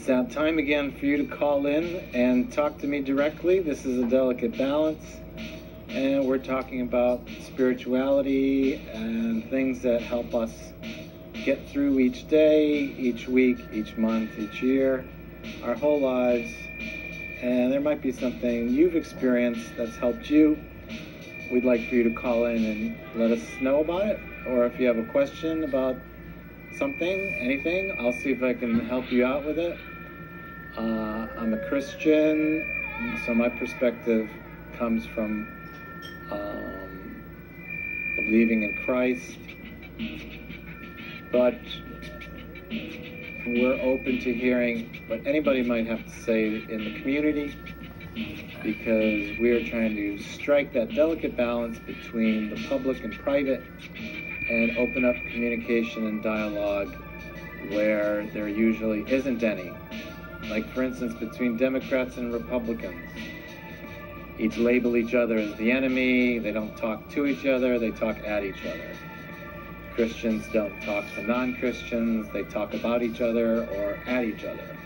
It's now time again for you to call in and talk to me directly. This is a delicate balance, and we're talking about spirituality and things that help us get through each day, each week, each month, each year, our whole lives. And there might be something you've experienced that's helped you. We'd like for you to call in and let us know about it. Or if you have a question about something, anything, I'll see if I can help you out with it. Uh, I'm a Christian, so my perspective comes from um, believing in Christ. But we're open to hearing what anybody might have to say in the community because we're trying to strike that delicate balance between the public and private and open up communication and dialogue where there usually isn't any. Like, for instance, between Democrats and Republicans. Each label each other as the enemy, they don't talk to each other, they talk at each other. Christians don't talk to non Christians, they talk about each other or at each other.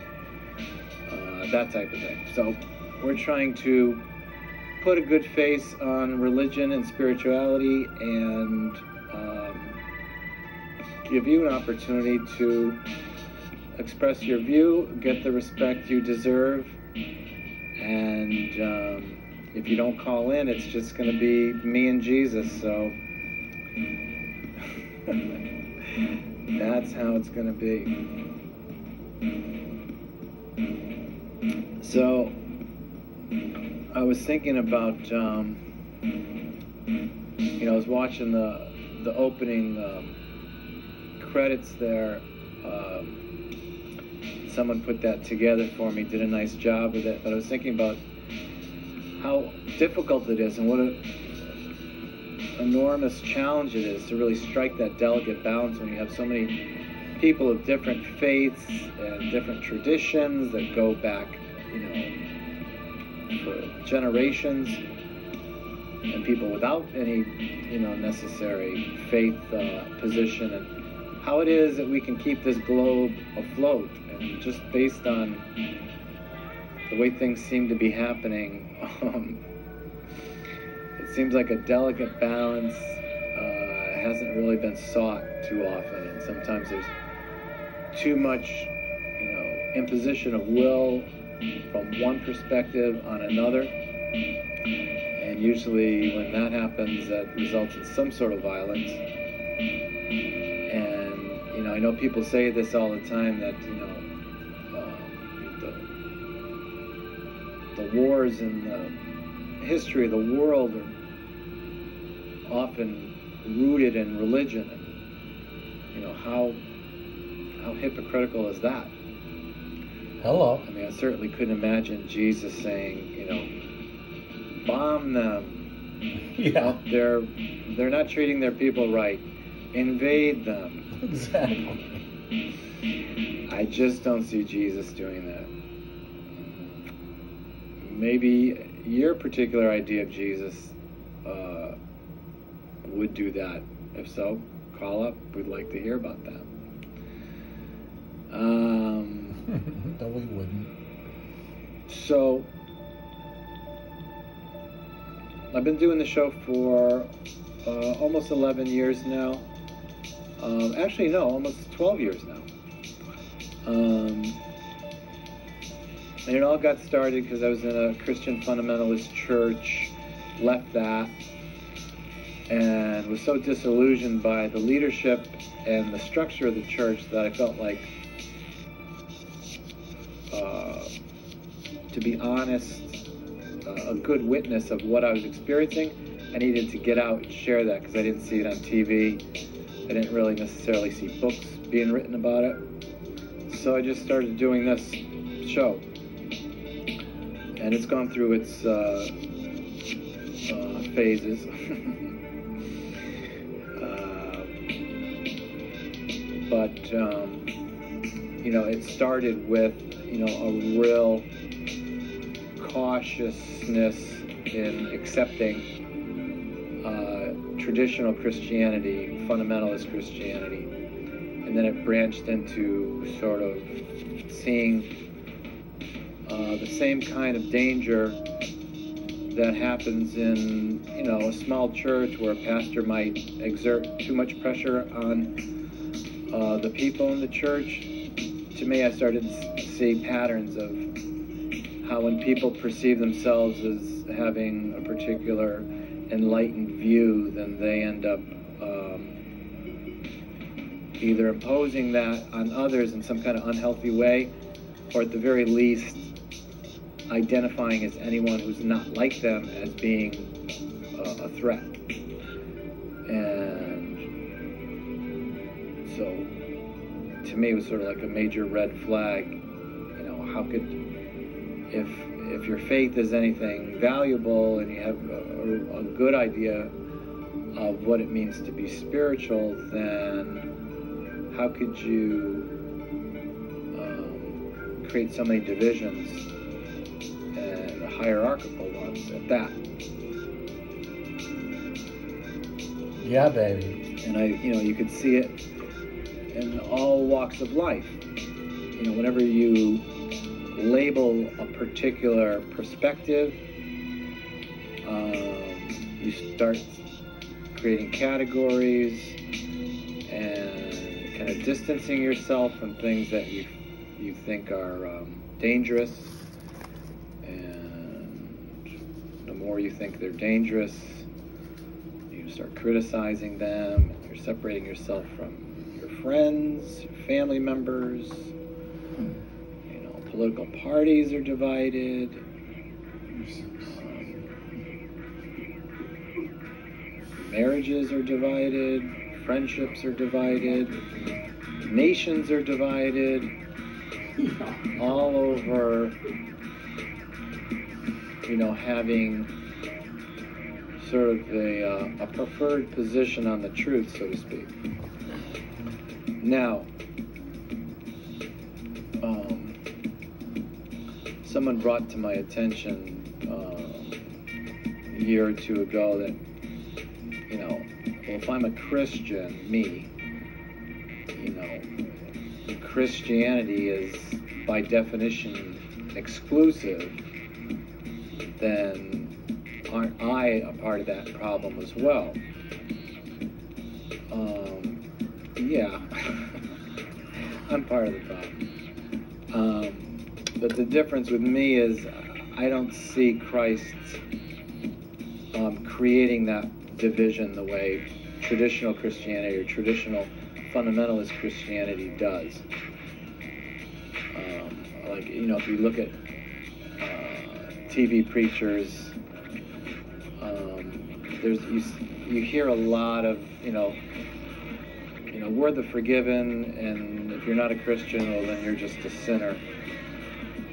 Uh, that type of thing. So, we're trying to put a good face on religion and spirituality and um, give you an opportunity to express your view, get the respect you deserve, and um, if you don't call in, it's just going to be me and Jesus. So that's how it's going to be. So I was thinking about, um, you know, I was watching the the opening um, credits there. Um, someone put that together for me, did a nice job with it. But I was thinking about how difficult it is and what an enormous challenge it is to really strike that delicate balance when you have so many people of different faiths and different traditions that go back, you know, for generations and people without any, you know, necessary faith uh, position, and how it is that we can keep this globe afloat, and just based on the way things seem to be happening, um, it seems like a delicate balance uh, hasn't really been sought too often, and sometimes there's too much, you know, imposition of will from one perspective on another. And usually, when that happens, that results in some sort of violence. And, you know, I know people say this all the time that, you know, um, the, the wars in the history of the world are often rooted in religion. And, you know, how, how hypocritical is that? Hello. I mean, I certainly couldn't imagine Jesus saying, you know, bomb them. Yeah. They're they're not treating their people right. Invade them. Exactly. I just don't see Jesus doing that. Maybe your particular idea of Jesus uh, would do that. If so, call up. We'd like to hear about that. Um, no, we wouldn't. So, I've been doing the show for uh, almost 11 years now. Um, actually, no, almost 12 years now. Um, and it all got started because I was in a Christian fundamentalist church, left that, and was so disillusioned by the leadership and the structure of the church that I felt like uh, to be honest, uh, a good witness of what I was experiencing. I needed to get out and share that because I didn't see it on TV. I didn't really necessarily see books being written about it. So I just started doing this show. And it's gone through its uh, uh, phases. uh, but, um, you know, it started with, you know, a real cautiousness in accepting traditional Christianity, fundamentalist Christianity, and then it branched into sort of seeing uh, the same kind of danger that happens in, you know, a small church where a pastor might exert too much pressure on uh, the people in the church. To me, I started to see patterns of how when people perceive themselves as having a particular enlightened view, then they end up um, either imposing that on others in some kind of unhealthy way, or at the very least, identifying as anyone who's not like them as being uh, a threat. And so, to me, it was sort of like a major red flag. You know, how could, if if your faith is anything valuable and you have a, a good idea of what it means to be spiritual, then how could you um, create so many divisions? And hierarchical ones at that. Yeah, baby. And I, you know, you could see it in all walks of life. You know, whenever you label a particular perspective, um, you start creating categories and kind of distancing yourself from things that you you think are um, dangerous And the more you think they're dangerous, you start criticizing them, and you're separating yourself from your friends, your family members. Political parties are divided. Marriages are divided. Friendships are divided. Nations are divided. All over you know, having sort of a, uh, a preferred position on the truth, so to speak. Now, someone brought to my attention uh, a year or two ago that, you know, if I'm a Christian, me, you know, Christianity is by definition exclusive then aren't I a part of that problem as well? Um, yeah, I'm part of the problem. Um, but the difference with me is I don't see Christ um, creating that division the way traditional Christianity or traditional fundamentalist Christianity does. Um, like, you know, if you look at TV preachers. Um, there's you, you hear a lot of you know you know we're the forgiven, and if you're not a Christian, well then you're just a sinner.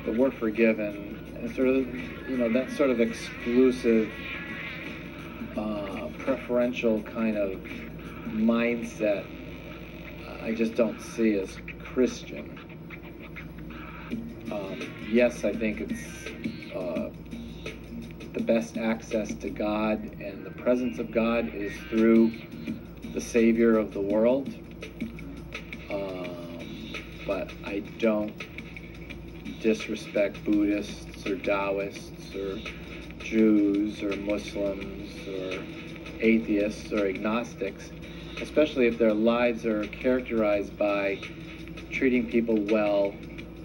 But we're forgiven, and sort of you know that sort of exclusive, uh, preferential kind of mindset. I just don't see as Christian. Um, yes, I think it's uh, the best access to God and the presence of God is through the Savior of the world. Um, but I don't disrespect Buddhists or Taoists or Jews or Muslims or atheists or agnostics, especially if their lives are characterized by treating people well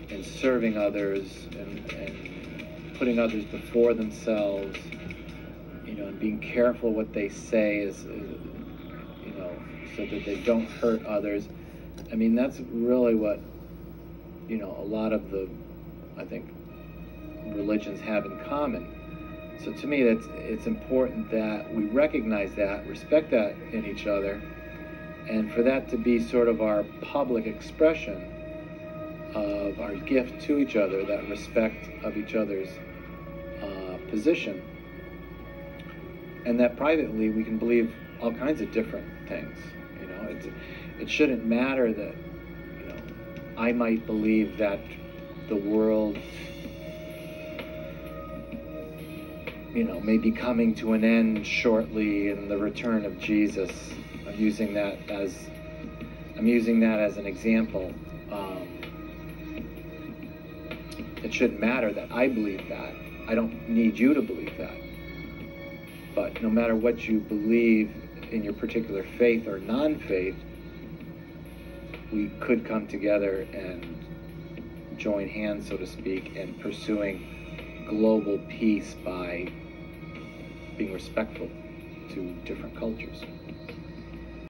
and serving others and, and putting others before themselves, you know, and being careful what they say is, you know, so that they don't hurt others. I mean, that's really what, you know, a lot of the, I think, religions have in common. So to me, that's it's important that we recognize that, respect that in each other, and for that to be sort of our public expression of our gift to each other, that respect of each other's uh, position. And that privately we can believe all kinds of different things. You know, it, it shouldn't matter that, you know, I might believe that the world, you know, may be coming to an end shortly in the return of Jesus. I'm using that as I'm using that as an example. Um, it shouldn't matter that I believe that. I don't need you to believe that. But no matter what you believe in your particular faith or non faith, we could come together and join hands, so to speak, in pursuing global peace by being respectful to different cultures.